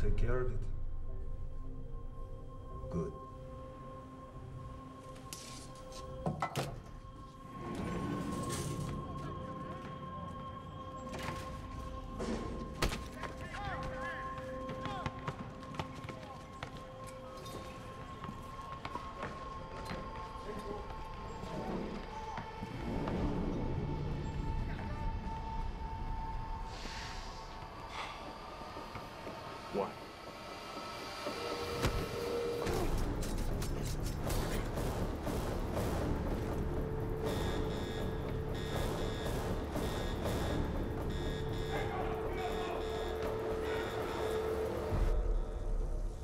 take care of it. What?